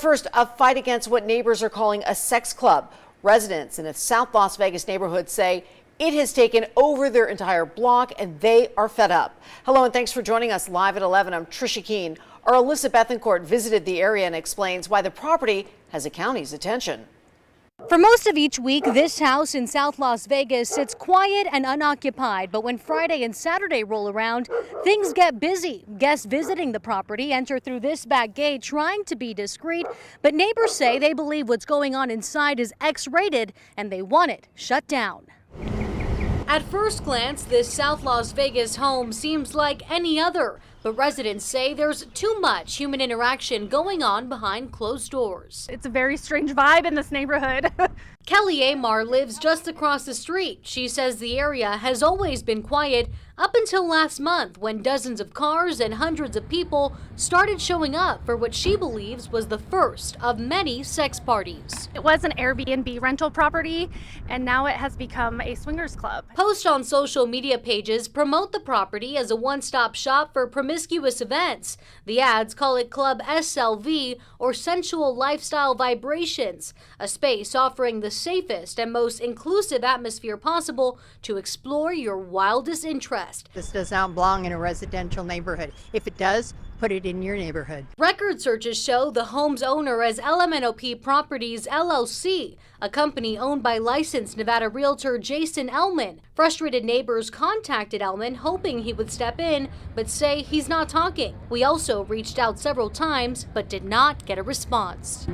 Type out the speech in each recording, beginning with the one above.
first, a fight against what neighbors are calling a sex club. Residents in a South Las Vegas neighborhood say it has taken over their entire block and they are fed up. Hello and thanks for joining us live at 11. I'm Trisha Keene. Our Alyssa Bethencourt visited the area and explains why the property has the county's attention. For most of each week, this house in South Las Vegas sits quiet and unoccupied. But when Friday and Saturday roll around, things get busy. Guests visiting the property enter through this back gate trying to be discreet. But neighbors say they believe what's going on inside is X rated and they want it shut down. At first glance, this South Las Vegas home seems like any other, but residents say there's too much human interaction going on behind closed doors. It's a very strange vibe in this neighborhood. Kelly Amar lives just across the street. She says the area has always been quiet up until last month when dozens of cars and hundreds of people started showing up for what she believes was the first of many sex parties. It was an Airbnb rental property and now it has become a swingers club. Posts on social media pages promote the property as a one-stop shop for promiscuous events. The ads call it Club SLV or Sensual Lifestyle Vibrations, a space offering the safest and most inclusive atmosphere possible to explore your wildest interests. This does not belong in a residential neighborhood. If it does, put it in your neighborhood. Record searches show the home's owner as LMNOP Properties LLC, a company owned by licensed Nevada realtor Jason Elman. Frustrated neighbors contacted Elman hoping he would step in, but say he's not talking. We also reached out several times, but did not get a response.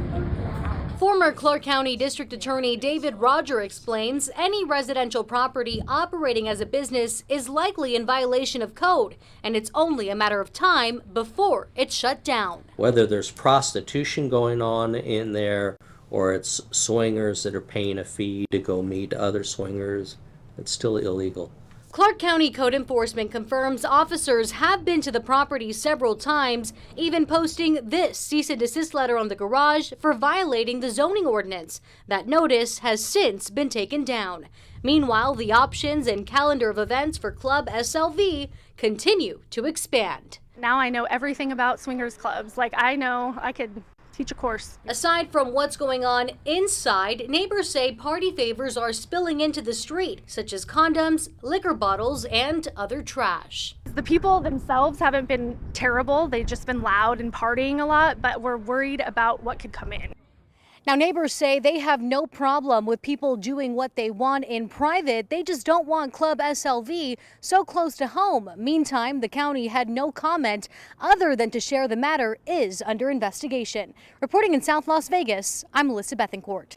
Former Clark County District Attorney David Roger explains any residential property operating as a business is likely in violation of code, and it's only a matter of time before it's shut down. Whether there's prostitution going on in there or it's swingers that are paying a fee to go meet other swingers, it's still illegal. Clark County Code Enforcement confirms officers have been to the property several times, even posting this cease and desist letter on the garage for violating the zoning ordinance. That notice has since been taken down. Meanwhile, the options and calendar of events for Club SLV continue to expand. Now I know everything about swingers clubs. Like I know I could teach a course. Aside from what's going on inside, neighbors say party favors are spilling into the street, such as condoms, liquor bottles, and other trash. The people themselves haven't been terrible. They've just been loud and partying a lot, but we're worried about what could come in. Now, neighbors say they have no problem with people doing what they want in private. They just don't want Club SLV so close to home. Meantime, the county had no comment other than to share the matter is under investigation. Reporting in South Las Vegas, I'm Alyssa Bethencourt.